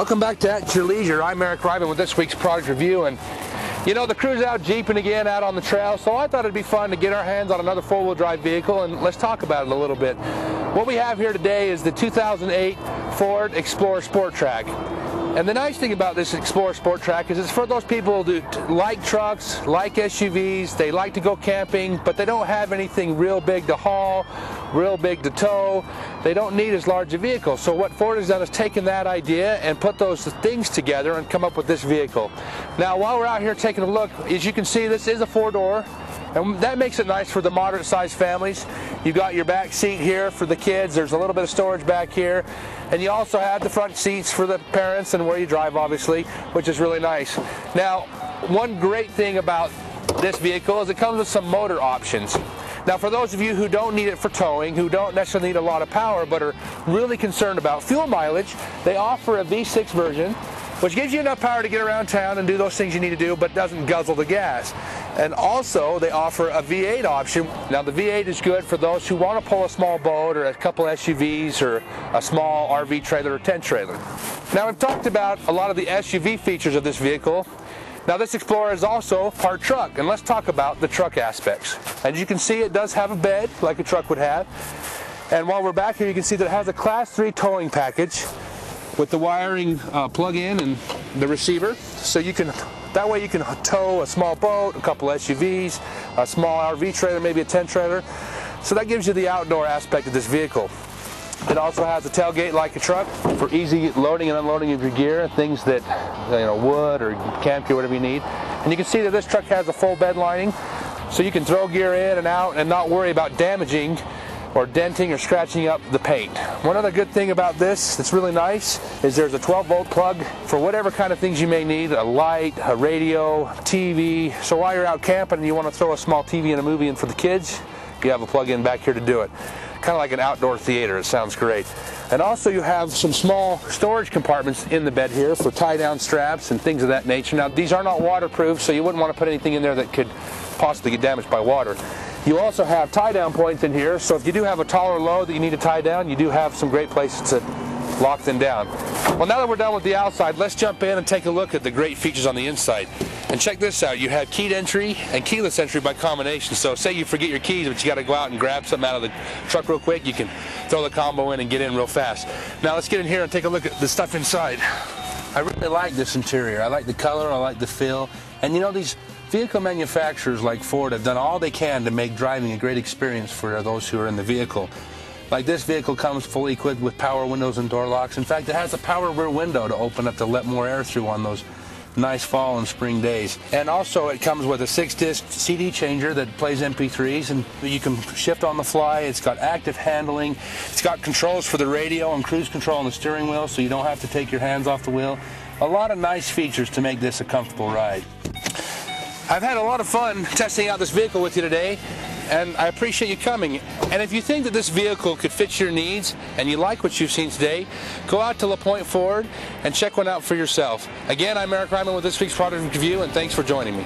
Welcome back to At Your Leisure. I'm Eric Ryman with this week's product review. And you know, the crew's out jeeping again out on the trail, so I thought it'd be fun to get our hands on another four-wheel drive vehicle and let's talk about it a little bit. What we have here today is the 2008 Ford Explorer Sport Trac. And the nice thing about this Explorer Sport Trac is it's for those people who like trucks, like SUVs, they like to go camping, but they don't have anything real big to haul, real big to tow. They don't need as large a vehicle. So what Ford has done is taken that idea and put those things together and come up with this vehicle. Now while we're out here taking a look, as you can see this is a four-door and that makes it nice for the moderate sized families. You've got your back seat here for the kids. There's a little bit of storage back here. And you also have the front seats for the parents and where you drive, obviously, which is really nice. Now, one great thing about this vehicle is it comes with some motor options. Now, for those of you who don't need it for towing, who don't necessarily need a lot of power, but are really concerned about fuel mileage, they offer a V6 version which gives you enough power to get around town and do those things you need to do, but doesn't guzzle the gas. And also, they offer a V8 option. Now, the V8 is good for those who want to pull a small boat or a couple SUVs or a small RV trailer or tent trailer. Now, we've talked about a lot of the SUV features of this vehicle. Now, this Explorer is also part truck, and let's talk about the truck aspects. As you can see, it does have a bed like a truck would have. And while we're back here, you can see that it has a Class 3 towing package with the wiring uh, plug in and the receiver. So you can, that way you can tow a small boat, a couple SUVs, a small RV trailer, maybe a tent trailer. So that gives you the outdoor aspect of this vehicle. It also has a tailgate like a truck for easy loading and unloading of your gear, things that, you know, wood or camp gear, whatever you need. And you can see that this truck has a full bed lining, so you can throw gear in and out and not worry about damaging or denting or scratching up the paint. One other good thing about this that's really nice is there's a 12 volt plug for whatever kind of things you may need, a light, a radio, TV. So while you're out camping and you want to throw a small TV and a movie in for the kids, you have a plug-in back here to do it. Kind of like an outdoor theater, it sounds great. And also you have some small storage compartments in the bed here for tie-down straps and things of that nature. Now these are not waterproof, so you wouldn't want to put anything in there that could possibly get damaged by water. You also have tie down points in here, so if you do have a taller load that you need to tie down, you do have some great places to lock them down. Well, now that we're done with the outside, let's jump in and take a look at the great features on the inside. And check this out, you have keyed entry and keyless entry by combination. So say you forget your keys, but you gotta go out and grab something out of the truck real quick, you can throw the combo in and get in real fast. Now let's get in here and take a look at the stuff inside. I really like this interior. I like the color, I like the feel. And you know, these Vehicle manufacturers like Ford have done all they can to make driving a great experience for those who are in the vehicle. Like this vehicle comes fully equipped with power windows and door locks. In fact, it has a power rear window to open up to let more air through on those nice fall and spring days. And also it comes with a six disc CD changer that plays MP3s and you can shift on the fly. It's got active handling. It's got controls for the radio and cruise control on the steering wheel so you don't have to take your hands off the wheel. A lot of nice features to make this a comfortable ride. I've had a lot of fun testing out this vehicle with you today and I appreciate you coming. And if you think that this vehicle could fit your needs and you like what you've seen today, go out to LaPointe Ford and check one out for yourself. Again, I'm Eric Ryman with this week's product review and thanks for joining me.